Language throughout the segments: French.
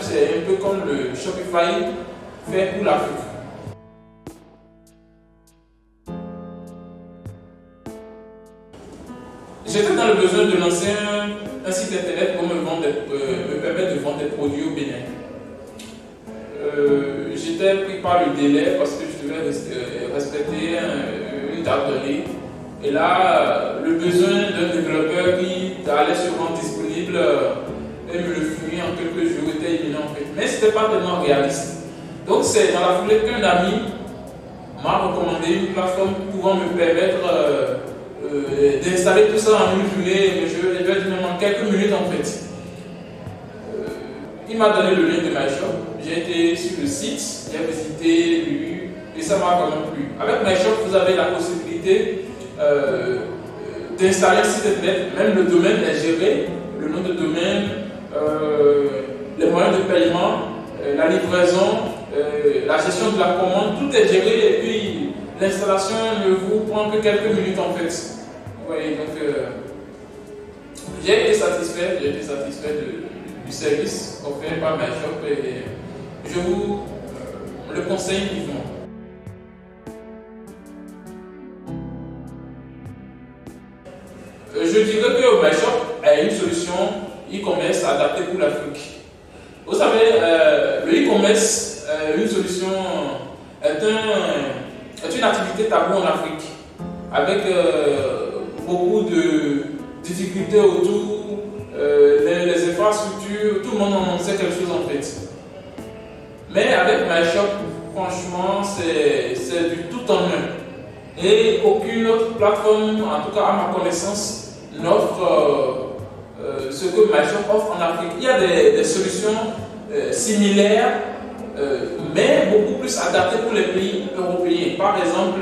c'est un peu comme le Shopify fait pour l'Afrique. J'étais dans le besoin de lancer un, site internet pour me, vendre, euh, me, permettre de vendre des produits au Bénin. Euh, j'étais pris par le délai parce que je devais euh, respecter une date donnée. Et là, le besoin pas tellement réaliste. Donc c'est dans la foulée qu'un ami m'a recommandé une plateforme pouvant me permettre euh, d'installer tout ça en une journée, je vais dire en quelques minutes en fait. Euh, il m'a donné le lien de MyShop, j'ai été sur le site, j'ai visité, lu, et ça m'a vraiment plu. Avec MyShop, vous avez la possibilité euh, d'installer site internet, même le domaine est géré, le nom de domaine, les moyens de paiement, la livraison, la gestion de la commande, tout est géré et puis l'installation ne vous prend que quelques minutes en fait. Donc euh, j'ai été satisfait, j'ai été satisfait du service offert par MyShop et je vous euh, le conseille vivement. Euh, je dirais que MyShop a une solution e-commerce adaptée pour l'Afrique. Vous savez, le e-commerce, une solution, est, un, est, une activité tabou en Afrique avec beaucoup de difficultés autour, euh, les, infrastructures, tout le monde en sait quelque chose en fait. Mais avec MyShop, franchement, c'est du tout en un. Et aucune autre plateforme, en tout cas à ma connaissance, n'offre euh, euh, ce que MyShop offre en Afrique. Il y a des, solutions similaires, mais beaucoup plus adaptées pour les pays européens. Par exemple,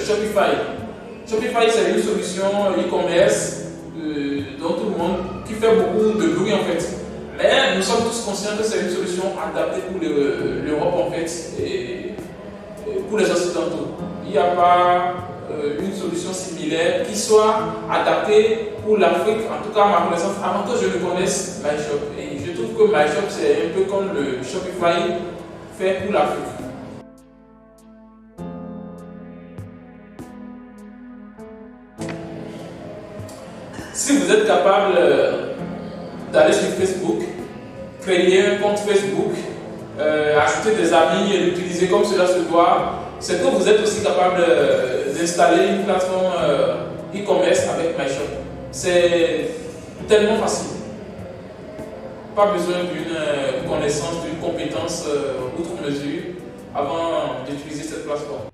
Shopify. Shopify, c'est une solution e-commerce euh, dont tout le monde, qui fait beaucoup de bruit en fait. Mais nous sommes tous conscients que c'est une solution adaptée pour l'Europe en fait et, pour les Occidentaux. Il n'y a pas euh, une solution similaire qui soit adaptée pour l'Afrique, en tout cas à ma connaissance, avant que je ne connaisse MyShop. Et je trouve que MyShop c'est un peu comme le Shopify fait pour l'Afrique. Si vous êtes capable euh, d'aller sur Facebook, créer un compte Facebook, euh, ajouter des amis et l'utiliser comme cela se doit, c'est que vous êtes aussi capable euh, d'installer une plateforme e-commerce avec MyShop. C'est tellement facile. Pas besoin d'une connaissance, d'une compétence outre mesure avant d'utiliser cette plateforme.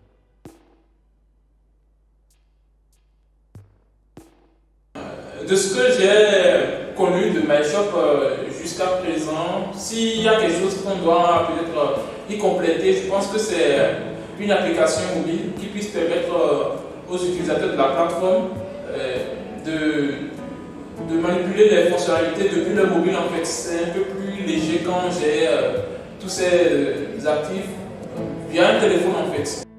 de ce que j'ai connu de MyShop euh, jusqu'à présent, s'il y a quelque chose qu'on doit peut-être euh, y compléter, je pense que c'est une application mobile qui puisse permettre euh, aux utilisateurs de la plateforme de, de manipuler les fonctionnalités depuis le mobile. En fait, c'est un peu plus léger quand j'ai tous ces actifs via un téléphone en fait.